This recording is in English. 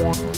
Yeah.